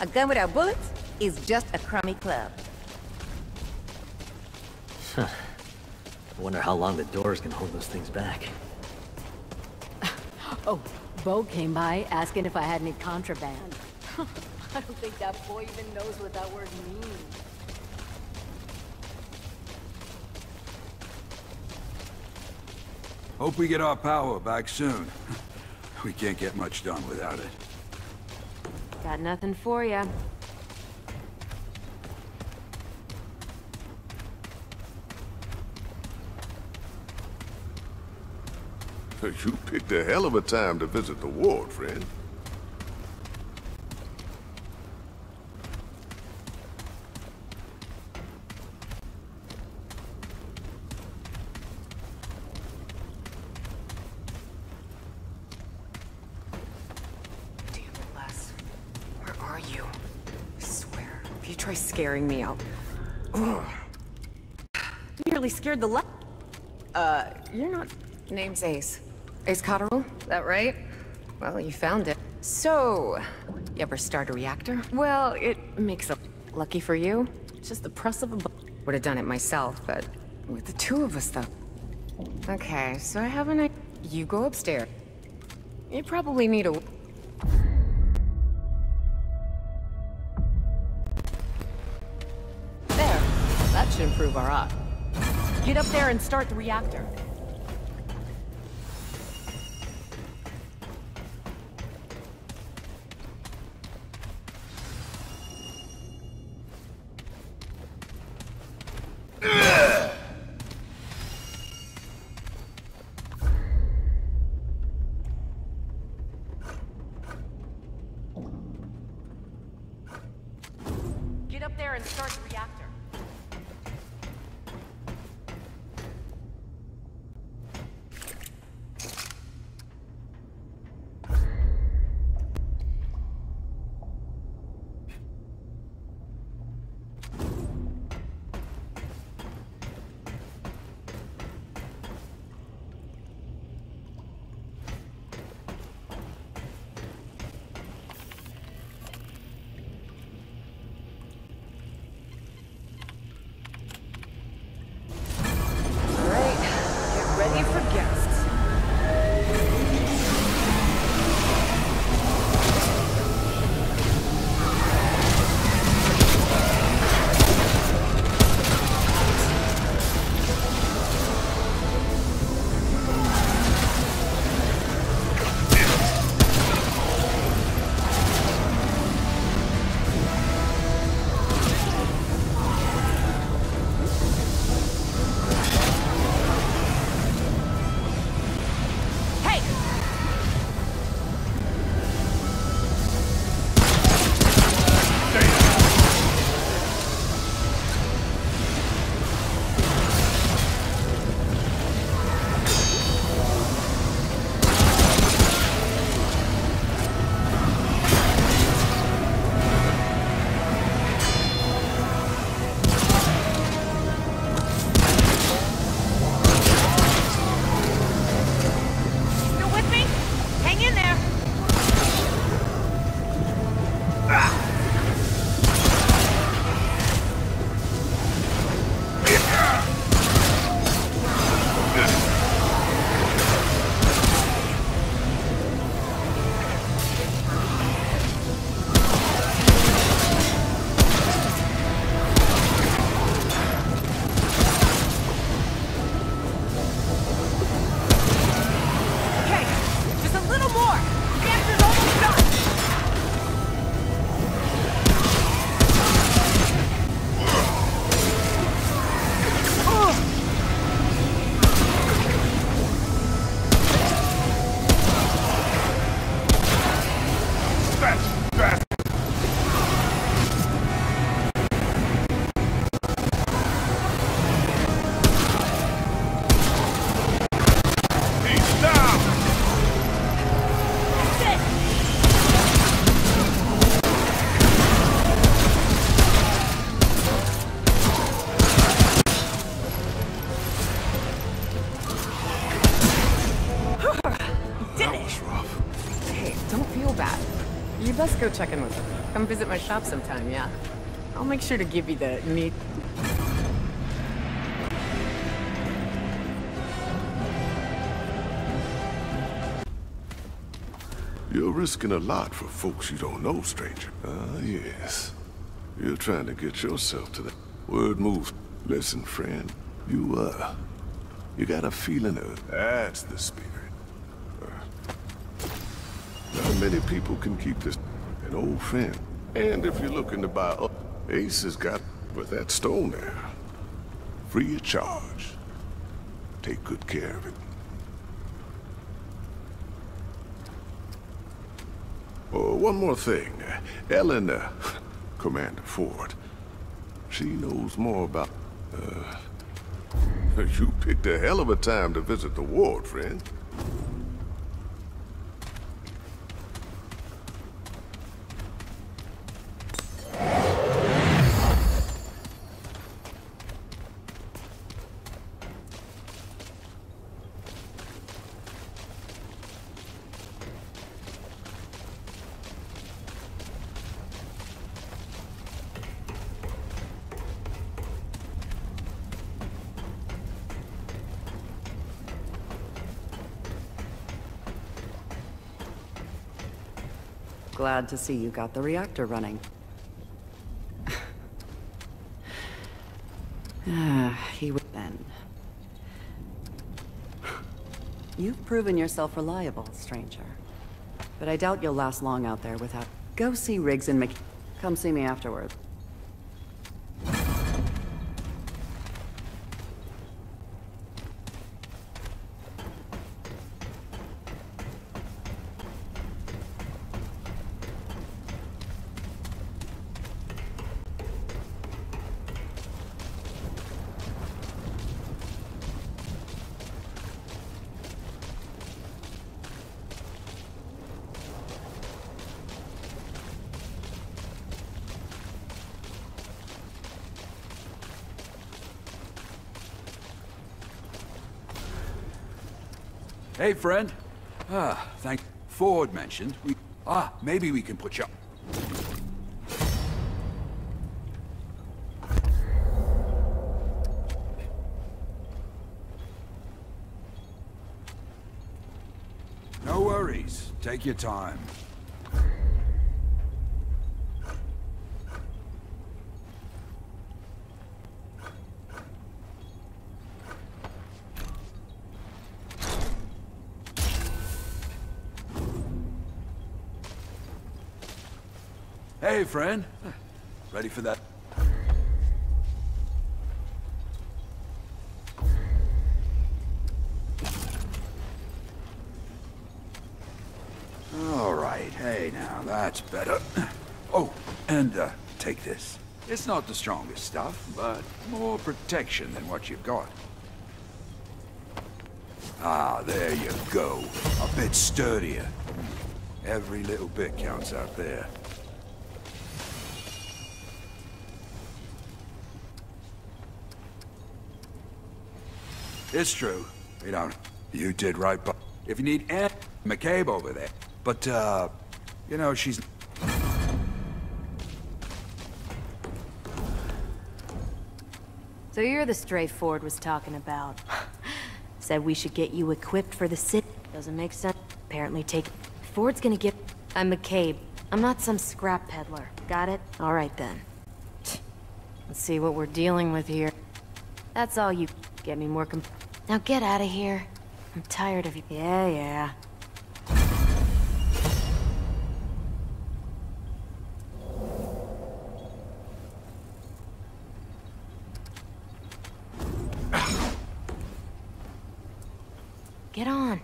A gun without bullets is just a crummy club. Huh. I wonder how long the doors can hold those things back. Oh, Bo came by asking if I had any contraband. I don't think that boy even knows what that word means. Hope we get our power back soon. We can't get much done without it. Got nothing for you. You picked a hell of a time to visit the ward, friend. Damn it, Les. Where are you? I swear, if you try scaring me, I'll... Ugh. Nearly scared the le- Uh, you're not... Name's Ace. Ace Cotterill, that right? Well, you found it. So, you ever start a reactor? Well, it makes a... Lucky for you, it's just the press of a button. Would have done it myself, but with the two of us, though. Okay, so I have an idea. You go upstairs. You probably need a... should improve our odds. Get up there and start the reactor. Get up there and start go check in with him. Come visit my shop sometime, yeah? I'll make sure to give you the neat... You're risking a lot for folks you don't know, stranger. Ah, yes. You're trying to get yourself to the... Word moves. Listen, friend. You, uh... You got a feeling of... That's the spirit. Uh, not many people can keep this... An old friend. And if you're looking to buy up... Ace has got... With that stone there. Free of charge. Take good care of it. Oh, one more thing. Ellen, uh, Commander Ford, she knows more about... Uh, you picked a hell of a time to visit the ward, friend. Glad to see you got the reactor running. Ah, he would then. You've proven yourself reliable, stranger. But I doubt you'll last long out there without... Go see Rigs and Mc... Come see me afterward. Hey, friend. Ah, thank... Ford mentioned we... Ah, maybe we can put you... Up. No worries. Take your time. Hey, friend. Ready for that? All right. Hey, now, that's better. Oh, and, uh, take this. It's not the strongest stuff, but more protection than what you've got. Ah, there you go. A bit sturdier. Every little bit counts out there. It's true. You know, you did right, but if you need Aunt McCabe over there. But, uh, you know, she's... So you're the stray Ford was talking about. Said we should get you equipped for the city. Doesn't make sense. Apparently take... Ford's gonna get... I'm McCabe. I'm not some scrap peddler. Got it? Alright then. Let's see what we're dealing with here. That's all you... Get me more comp... Now get out of here. I'm tired of you. Yeah, yeah. Get on.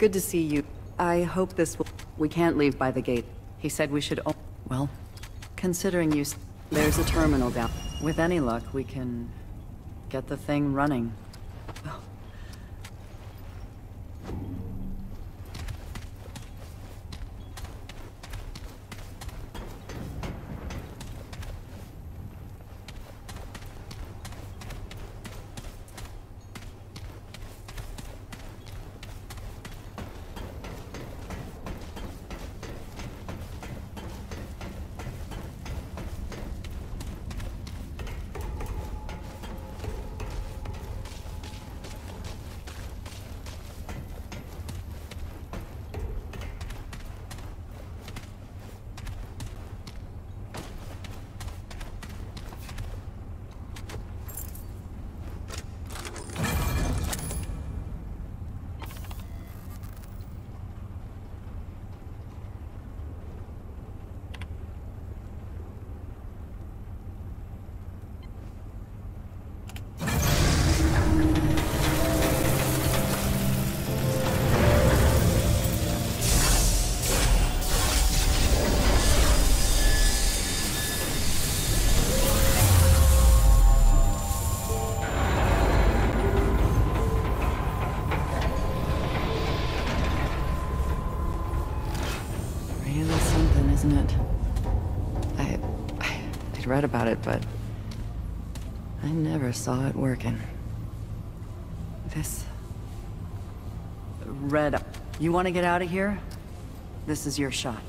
Good to see you. I hope this will... We can't leave by the gate. He said we should... Well, considering you... There's a terminal down. With any luck, we can... get the thing running. Read about it, but... I never saw it working. This... Red, you want to get out of here? This is your shot.